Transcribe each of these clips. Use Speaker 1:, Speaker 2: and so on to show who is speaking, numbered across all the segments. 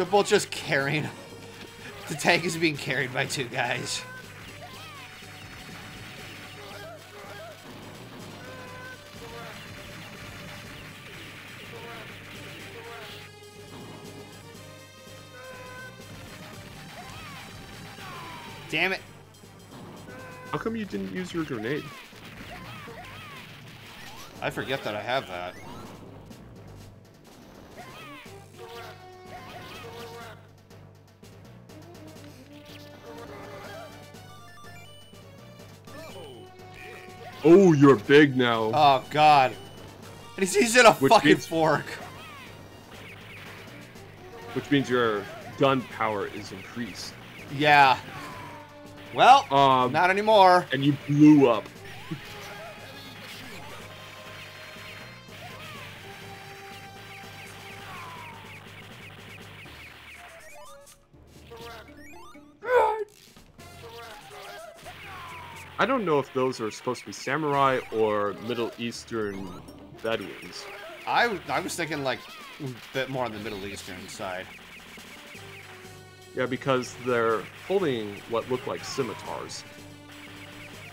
Speaker 1: They're both just carrying. The tank is being carried by two guys. Damn it.
Speaker 2: How come you didn't use your grenade?
Speaker 1: I forget that I have that.
Speaker 2: Oh, you're big now.
Speaker 1: Oh, God. And he's using a
Speaker 2: Which
Speaker 1: fucking
Speaker 2: means-
Speaker 1: fork.
Speaker 2: Which means your gun power is increased.
Speaker 1: Yeah. Well,
Speaker 2: Um,
Speaker 1: not anymore.
Speaker 2: and you blew up. I don't know if those are supposed to be samurai or Middle Eastern Bedouins.
Speaker 1: I, I was thinking, like, a bit more on the Middle Eastern side.
Speaker 2: Yeah, because they're holding what look like scimitars.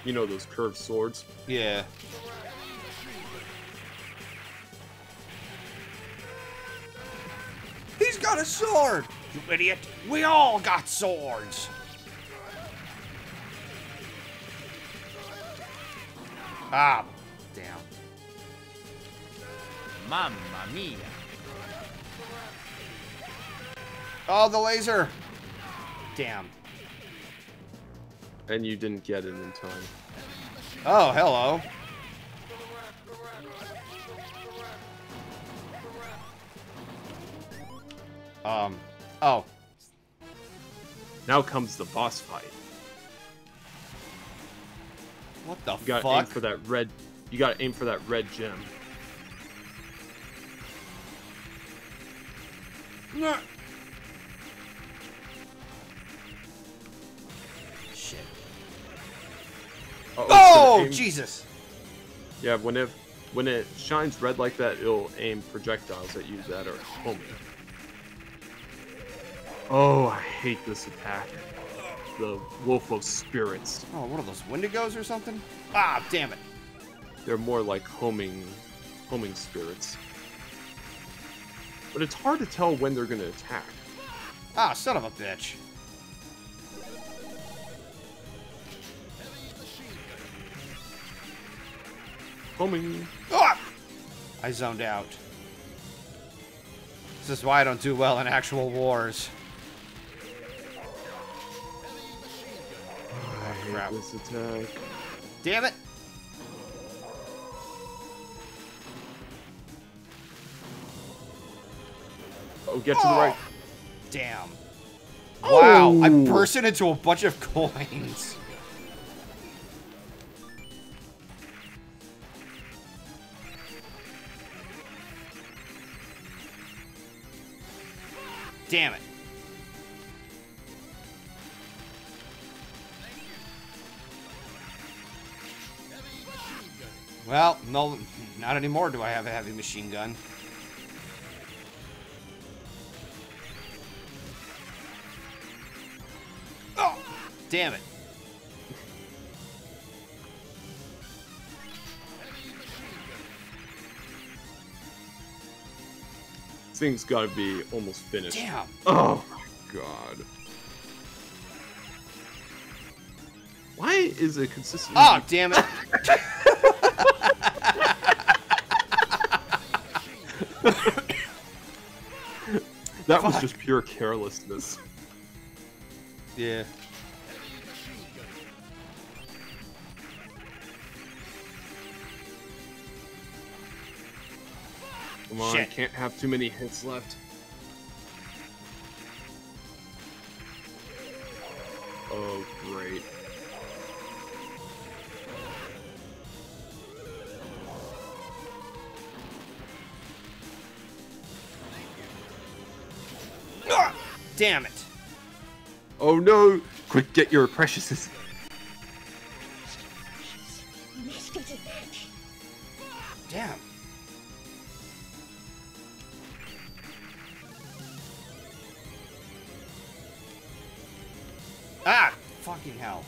Speaker 2: You know those curved swords?
Speaker 1: Yeah. He's got a sword! You idiot! We all got swords! Ah, damn.
Speaker 3: Mamma mia.
Speaker 1: Oh, the laser! Damn.
Speaker 2: And you didn't get it in time.
Speaker 1: Oh, hello. Um, oh,
Speaker 2: Now comes the boss fight.
Speaker 1: What the
Speaker 2: You gotta aim for that red. You gotta aim for that red gem.
Speaker 1: Nah. Shit.
Speaker 2: Uh-oh,
Speaker 1: Oh, Jesus!
Speaker 2: Yeah, when it when it shines red like that, it'll aim projectiles at you that are homing. Oh, I hate this attack. The Wolf of Spirits.
Speaker 1: Oh, what are those Wendigos or something? Ah, damn it.
Speaker 2: They're more like homing, homing spirits. But it's hard to tell when they're gonna attack.
Speaker 1: Ah, son of a bitch.
Speaker 2: Homing.
Speaker 1: Ah! I zoned out. This is why I don't do well in actual wars. Crap.
Speaker 2: this attack.
Speaker 1: Damn it!
Speaker 2: Oh, get to the right.
Speaker 1: Oh, damn. Wow, I
Speaker 2: Oh.
Speaker 1: burst it into a bunch of coins. Damn it. Well, no, not anymore do I have a heavy machine gun. Oh, damn it.
Speaker 2: This thing's gotta be almost finished.
Speaker 1: Damn.
Speaker 2: Oh my god. Why is it consistent?
Speaker 1: Oh, damn it.
Speaker 2: that was just pure carelessness.
Speaker 1: Yeah.
Speaker 2: Come on,
Speaker 1: Shit.
Speaker 2: can't have too many hits left.
Speaker 1: damn it.
Speaker 2: Oh no! Quick, get your preciouses.
Speaker 1: Damn. Ah! Fucking hell.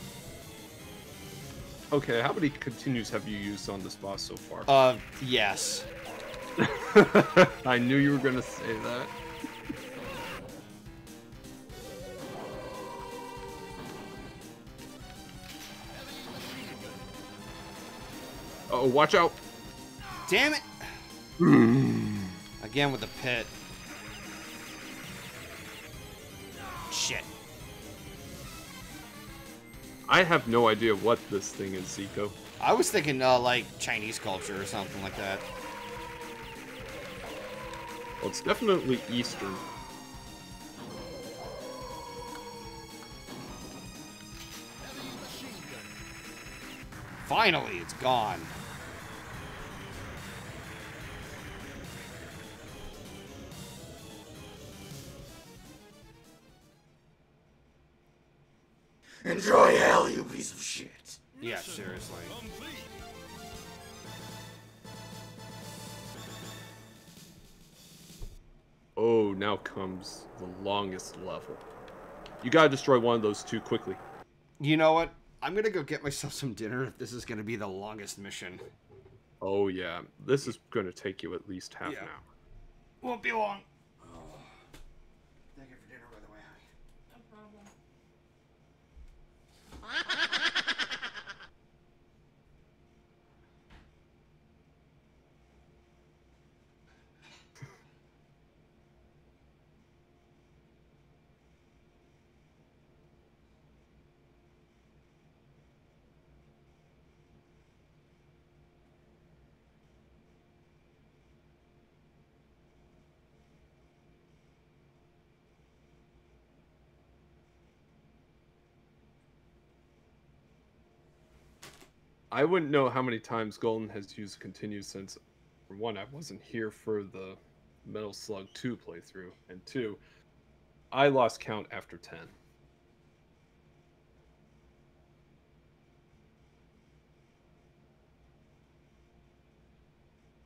Speaker 2: Okay, how many continues have you used on this boss so far?
Speaker 1: Uh, yes.
Speaker 2: I knew you were gonna say that. Oh, watch out!
Speaker 1: Damn it! Again with the pit. Shit.
Speaker 2: I have no idea what this thing is, Zico.
Speaker 1: I was thinking, uh, like, Chinese culture or something like that.
Speaker 2: Well, it's definitely Eastern.
Speaker 1: Finally, it's gone.
Speaker 3: Enjoy hell, you piece of shit.
Speaker 1: Yeah, seriously.
Speaker 2: Oh, now comes the longest level. You gotta destroy one of those two quickly.
Speaker 1: You know what? I'm gonna go get myself some dinner if this is gonna be the longest mission.
Speaker 2: Oh yeah, this is gonna take you at least half
Speaker 1: Yeah.
Speaker 2: an hour.
Speaker 1: Won't be long. Thank you for dinner, by the way, honey.
Speaker 4: No problem.
Speaker 2: I wouldn't know how many times Golden has used continue since, for one, I wasn't here for the Metal Slug 2 playthrough, and two, I lost count after 10.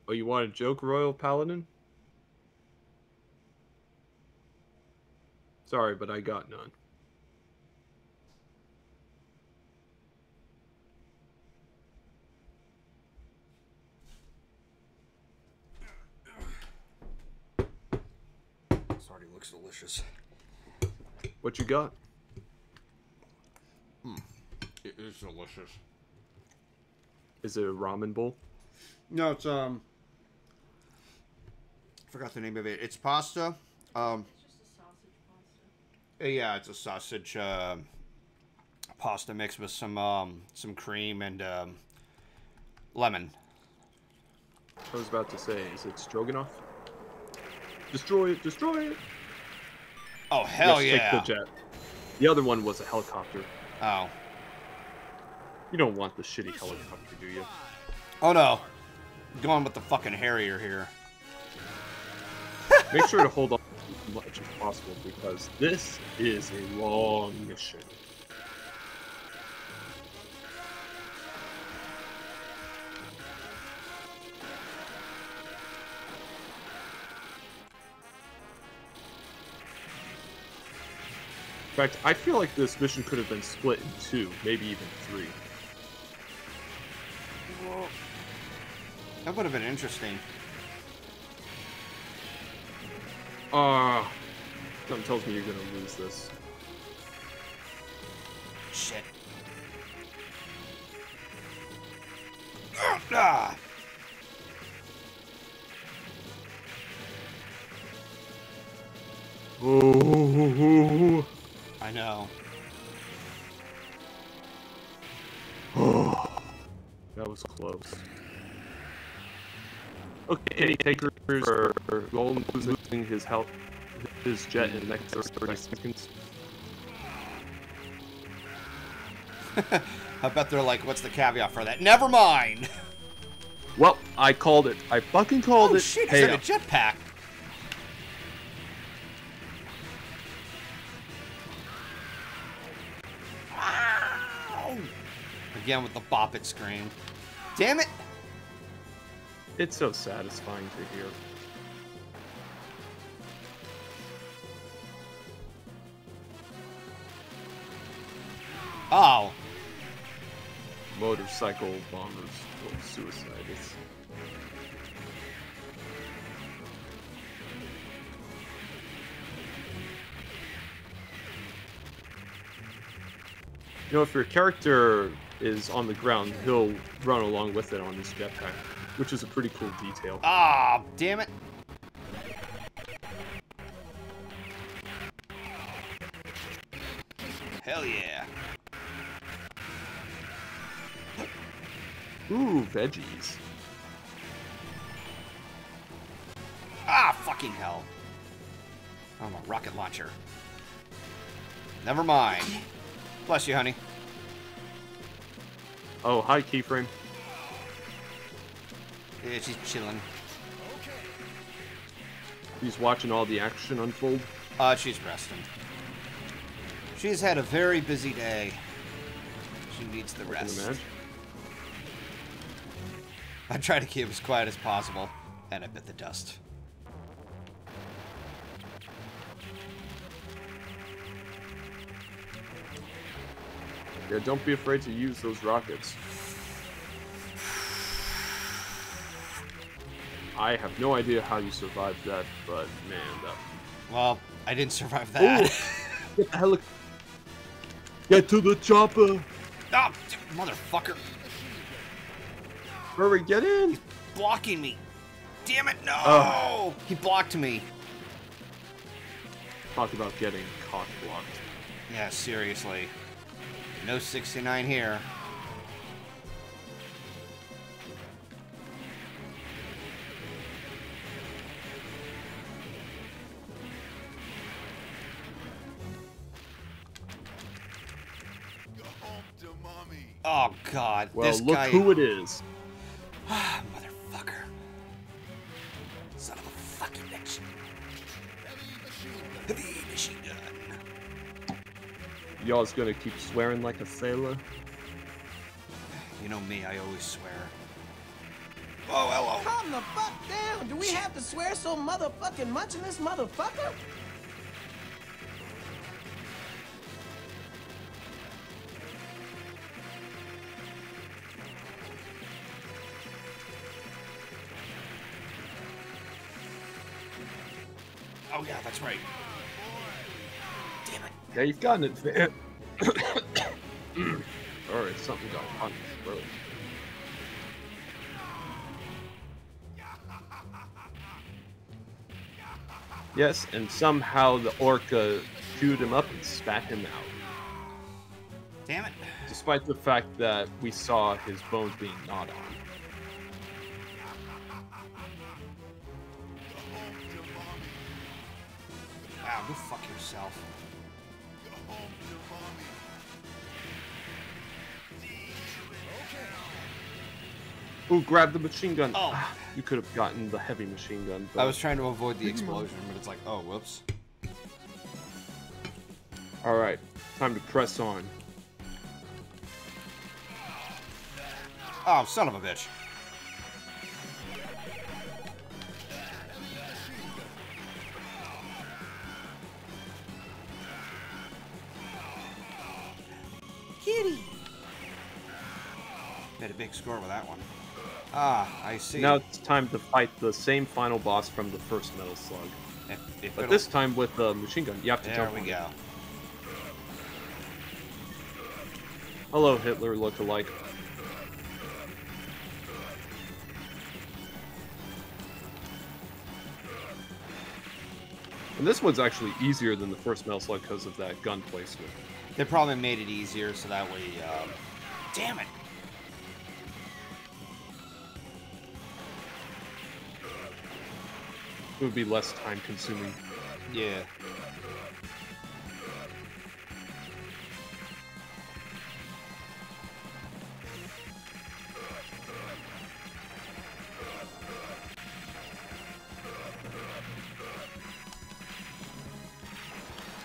Speaker 2: Oh, you want a joke, Royal Paladin? Sorry, but I got none.
Speaker 1: Already looks delicious.
Speaker 2: What you got?
Speaker 1: It is delicious.
Speaker 2: Is it a ramen bowl?
Speaker 1: No, it's um. Forgot the name of it. It's pasta. Um,
Speaker 4: It's just a sausage pasta.
Speaker 1: yeah, it's a sausage uh, pasta mixed with some um some cream and um, lemon.
Speaker 2: I was about to say, is it stroganoff? Destroy it! Destroy it!
Speaker 1: Oh hell
Speaker 2: yes,
Speaker 1: yeah!
Speaker 2: Take the jet. The other one was a helicopter.
Speaker 1: Oh.
Speaker 2: You don't want the shitty helicopter, do you?
Speaker 1: Oh no. Going with the fucking Harrier here.
Speaker 2: Make sure to hold on as much as possible because this is a long mission. In fact, I feel like this mission could have been split in two, maybe even three.
Speaker 1: That would have been interesting.
Speaker 2: Ah, something tells me you're gonna lose this.
Speaker 1: Shit. Ah!
Speaker 2: Oh,
Speaker 1: I know.
Speaker 2: that was close. Okay, takers are Golden losing his health, his jet in the next 30 seconds.
Speaker 1: I bet they're like, what's the caveat for that? Never mind.
Speaker 2: Well, I called it. I fucking called
Speaker 1: Oh
Speaker 2: it.
Speaker 1: shit,
Speaker 2: Hey,
Speaker 1: he's in a uh, jetpack. Again with the bop it scream. Damn it!
Speaker 2: it's so satisfying to hear.
Speaker 1: Oh,
Speaker 2: motorcycle bombers or suicide. It's... You know, if your character is on the ground, he'll run along with it on his jetpack, which is a pretty cool detail.
Speaker 1: ah, damn it. Hell yeah.
Speaker 2: Ooh, veggies.
Speaker 1: Ah, fucking hell. I'm a rocket launcher. Never mind. Bless you, honey.
Speaker 2: Oh, hi, keyframe.
Speaker 1: Yeah, she's chilling.
Speaker 2: He's watching all the action unfold.
Speaker 1: Uh, she's resting. She's had a very busy day. She needs the rest. I try to keep as quiet as possible, and I bit the dust.
Speaker 2: Yeah, don't be afraid to use those rockets. I have no idea how you survived that, but man, that.
Speaker 1: Well, I didn't survive that.
Speaker 2: Get the heli- Get to the chopper!
Speaker 1: Ah, oh, d- motherfucker.
Speaker 2: Hurry, get in!
Speaker 1: He's Blocking me. Damn it, no! He blocked me.
Speaker 2: Talk about getting cock blocked.
Speaker 1: Yeah, seriously. No 69 here. Oh god,
Speaker 2: Well,
Speaker 1: this
Speaker 2: look
Speaker 1: guy
Speaker 2: who it is.
Speaker 1: Ah, motherfucker. Son of a fucking bitch. Heavy machine gun.
Speaker 2: Y'all's gonna keep swearing like a sailor.
Speaker 1: You know me, I always swear. Oh, hello.
Speaker 5: Calm the fuck down. Do we have to swear so motherfucking much in this motherfucker?
Speaker 1: Oh yeah, that's right. Damn it.
Speaker 2: Yeah, you've got an advantage. Alright, something got hot in his throat. Yes, and somehow the orca chewed him up and spat him out,
Speaker 1: Damn it.
Speaker 2: despite the fact that we saw his bones being gnawed on.
Speaker 1: Wow, go fuck yourself.
Speaker 2: Ooh, grab the machine gun.
Speaker 1: Oh.
Speaker 2: Ah, you could have gotten the heavy machine gun. But...
Speaker 1: I was trying to avoid the explosion, but it's like, oh, whoops.
Speaker 2: Alright, time to press on.
Speaker 1: Oh, son of a bitch. Kitty. Made a big score with that one. Ah, I see.
Speaker 2: Now it's time to fight the same final boss from the first Metal Slug.
Speaker 1: if, if
Speaker 2: But this time with the machine gun, you have to
Speaker 1: there
Speaker 2: jump
Speaker 1: we
Speaker 2: on
Speaker 1: go.
Speaker 2: Hello, Hitler look-alike. And this one's actually easier than the first Metal Slug because of that gun placement.
Speaker 1: They probably made it easier so that way. Um, damn it!
Speaker 2: It would be less time consuming.
Speaker 1: Yeah.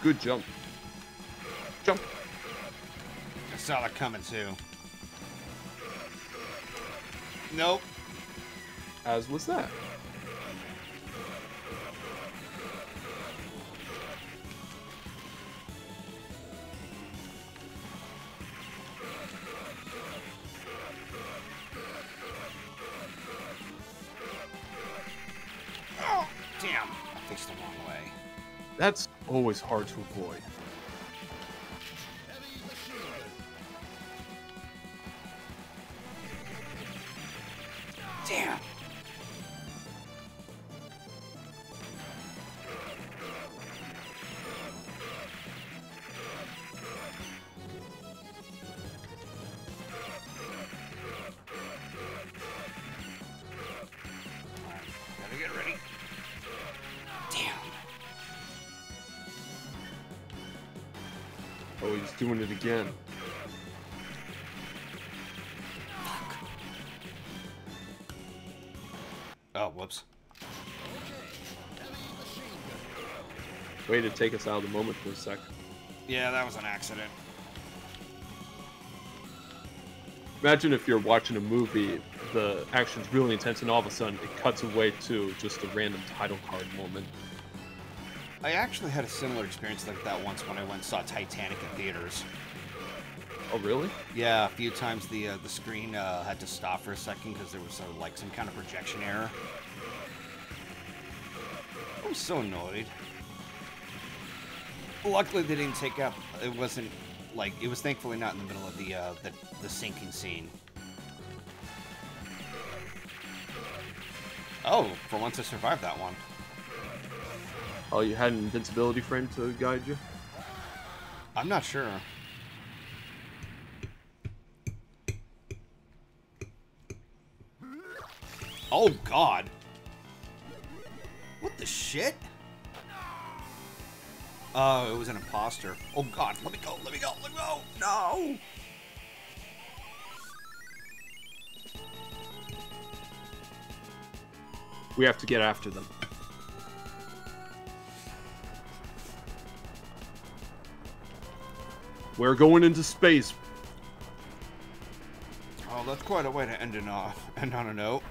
Speaker 2: Good jump. Jump.
Speaker 1: I saw that coming too. Nope.
Speaker 2: As was that. That's always hard to avoid. Doing it again.
Speaker 1: Oh, whoops.
Speaker 2: Way to take us out of the moment for a sec.
Speaker 1: Yeah, that was an accident.
Speaker 2: Imagine if you're watching a movie, the action's really intense, and all of a sudden it cuts away to just a random title card moment.
Speaker 1: I actually had a similar experience like that once when I went and saw Titanic in theaters.
Speaker 2: Oh, really?
Speaker 1: Yeah, a few times the uh, the screen uh, had to stop for a second because there was uh, like some kind of projection error. I was so annoyed. Luckily, they didn't take up. It wasn't like it was thankfully not in the middle of the uh, the, the sinking scene. Oh, for once I survived that one.
Speaker 2: Oh, you had an invincibility frame to guide you?
Speaker 1: I'm not sure. Oh God! What the shit? Oh, it was an imposter. Oh God! Let me go! Let me go! Let me go! No!
Speaker 2: We have to get after them. We're going into space.
Speaker 1: Oh, that's quite a way to end, an, uh, end on a note.